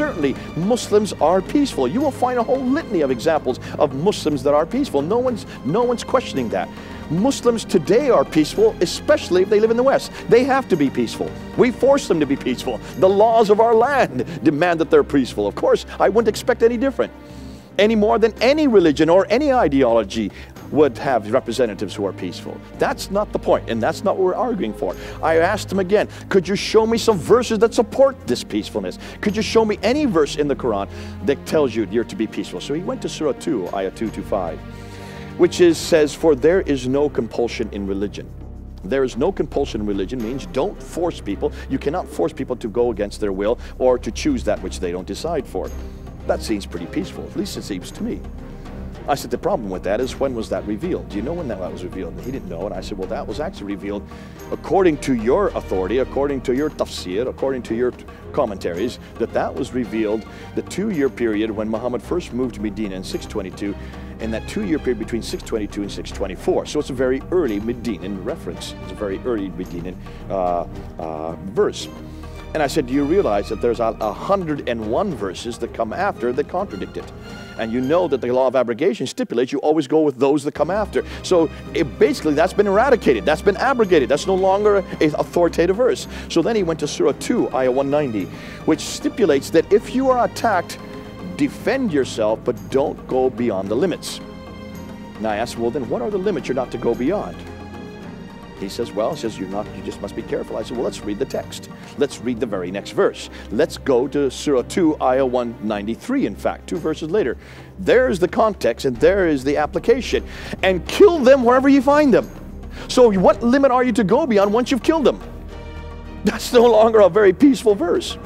importantly, Muslims are peaceful. You will find a whole litany of examples of Muslims that are peaceful. No one's, no one's questioning that. Muslims today are peaceful, especially if they live in the West. They have to be peaceful. We force them to be peaceful. The laws of our land demand that they're peaceful. Of course, I wouldn't expect any different any more than any religion or any ideology would have representatives who are peaceful. That's not the point, and that's not what we're arguing for. I asked him again, could you show me some verses that support this peacefulness? Could you show me any verse in the Quran that tells you you're to be peaceful? So he went to Surah 2, Ayah 2 to 5, which is says, For there is no compulsion in religion. There is no compulsion in religion means don't force people. You cannot force people to go against their will or to choose that which they don't decide for. That seems pretty peaceful, at least it seems to me. I said, the problem with that is when was that revealed? Do you know when that was revealed? And he didn't know. And I said, well, that was actually revealed according to your authority, according to your tafsir, according to your commentaries, that that was revealed the two-year period when Muhammad first moved to Medina in 622, and that two-year period between 622 and 624. So it's a very early Medinan reference. It's a very early Medinan uh, uh, verse. And I said, do you realize that there's a, 101 verses that come after that contradict it? And you know that the law of abrogation stipulates you always go with those that come after. So it, basically that's been eradicated. That's been abrogated. That's no longer an authoritative verse. So then he went to Surah 2, Ayah 190, which stipulates that if you are attacked, defend yourself, but don't go beyond the limits. Now I asked, well then what are the limits you're not to go beyond? He says, well, he says, you're not, you just must be careful. I said, well, let's read the text. Let's read the very next verse. Let's go to Surah 2, Ayah 193, in fact, two verses later. There's the context and there is the application. And kill them wherever you find them. So what limit are you to go beyond once you've killed them? That's no longer a very peaceful verse.